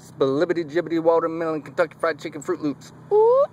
Splibbity jibbity watermelon Kentucky Fried Chicken Fruit Loops. Ooh.